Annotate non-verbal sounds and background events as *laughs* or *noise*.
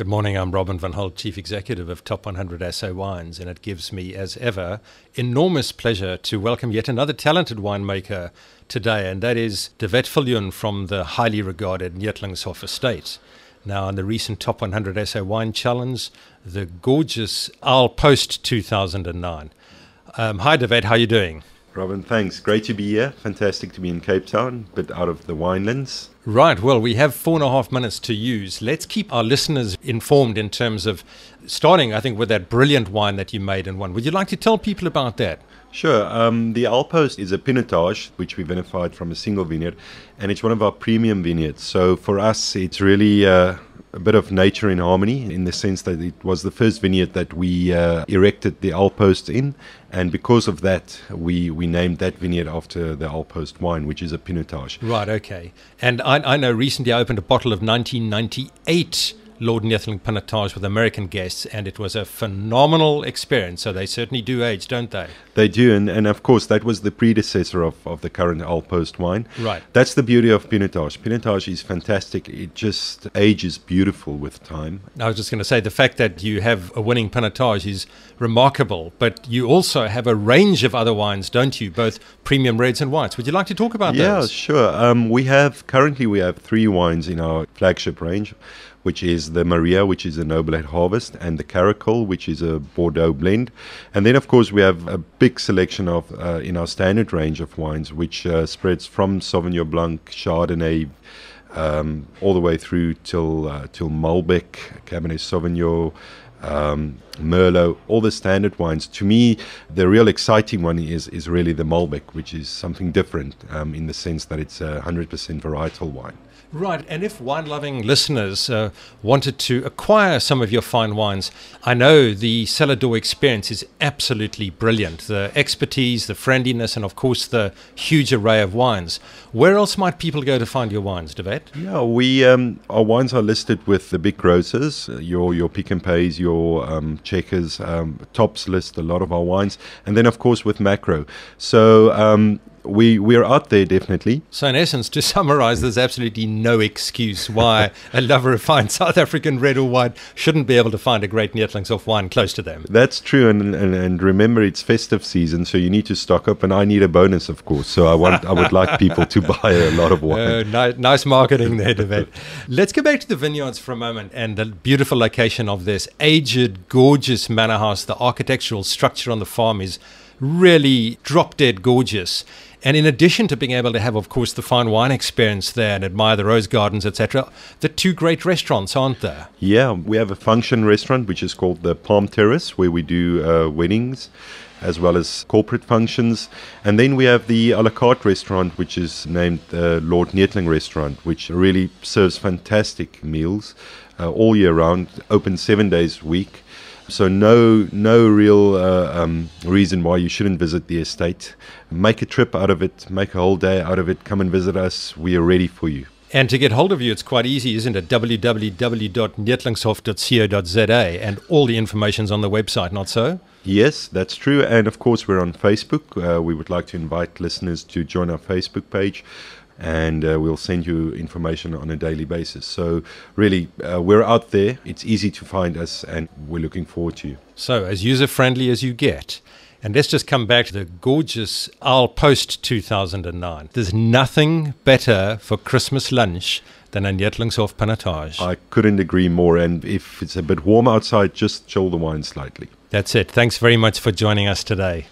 Good morning. I'm Robin von Holdt, Chief Executive of Top 100 SA Wines, and it gives me, as ever, enormous pleasure to welcome yet another talented winemaker today, and that is De Viljoen from the highly regarded Neethlingshof estate. Now, in the recent Top 100 SA Wine Challenge, the gorgeous Owl Post 2009. Um, hi, Wet, how are you doing? Robin, thanks. Great to be here. Fantastic to be in Cape Town, but out of the winelands. Right. Well, we have four and a half minutes to use. Let's keep our listeners informed in terms of starting, I think, with that brilliant wine that you made in one. Would you like to tell people about that? Sure. Um, the Owl Post is a pinotage, which we vinified from a single vineyard, and it's one of our premium vineyards. So for us, it's really. Uh, a bit of nature in harmony in the sense that it was the first vineyard that we uh, erected the Owl Post in, and because of that, we, we named that vineyard after the Owl Post wine, which is a Pinotage. Right, okay. And I, I know recently I opened a bottle of 1998 Lord Neethling Pinotage with American guests, and it was a phenomenal experience. So they certainly do age, don't they? They do, and, and of course that was the predecessor of, of the current Owl Post wine. Right. That's the beauty of Pinotage. Pinotage is fantastic. It just ages beautiful with time. I was just going to say the fact that you have a winning Pinotage is remarkable, but you also have a range of other wines, don't you? Both premium reds and whites. Would you like to talk about yeah, those? Yeah, sure. Um, we have currently we have three wines in our flagship range which is the Maria, which is a Noble Late Harvest, and the Caracal, which is a Bordeaux blend. And then, of course, we have a big selection of uh, in our standard range of wines, which uh, spreads from Sauvignon Blanc, Chardonnay, um, all the way through till uh, till Malbec, Cabernet Sauvignon. Um, Merlot, all the standard wines. To me, the real exciting one is is really the Malbec, which is something different um, in the sense that it's a hundred percent varietal wine. Right, and if wine loving listeners uh, wanted to acquire some of your fine wines, I know the cellar door experience is absolutely brilliant. The expertise, the friendliness, and of course the huge array of wines. Where else might people go to find your wines, De Wet? Yeah, we um, our wines are listed with the big grocers, uh, your your Pick and Pays, your um, Checkers, um, Tops list a lot of our wines, and then of course with Makro. So um, we we're out there definitely. So in essence, to *laughs* summarize, there's absolutely no excuse why a lover of fine South African red or white shouldn't be able to find a great Neethlingshof wine close to them. That's true, and, and and remember it's festive season, so you need to stock up, and I need a bonus, of course. So I want I would like people to *laughs* buy a lot of wine. Uh, nice, nice marketing there, Wet. Let's go back to the vineyards for a moment and the beautiful location of this aged, gorgeous manor house. The architectural structure on the farm is really drop dead gorgeous. And in addition to being able to have, of course, the fine wine experience there and admire the rose gardens, etc., the two great restaurants, aren't there? Yeah, we have a function restaurant which is called the Palm Terrace, where we do uh, weddings as well as corporate functions. And then we have the a la carte restaurant, which is named the Lord Neethling Restaurant, which really serves fantastic meals uh, all year round, open seven days a week. So no no real uh, um, reason why you shouldn't visit the estate. Make a trip out of it. Make a whole day out of it. Come and visit us. We are ready for you. And to get hold of you, it's quite easy, isn't it? www.neethlingshof.co.za and all the information's on the website, not so? Yes, that's true. And of course, we're on Facebook. Uh, we would like to invite listeners to join our Facebook page and uh, we'll send you information on a daily basis. So, really, uh, we're out there. It's easy to find us, and we're looking forward to you. So, as user friendly as you get. And let's just come back to the gorgeous Owl Post 2009. There's nothing better for Christmas lunch than a Neethlingshof Pinotage. I couldn't agree more. And if it's a bit warm outside, just chill the wine slightly. That's it. Thanks very much for joining us today.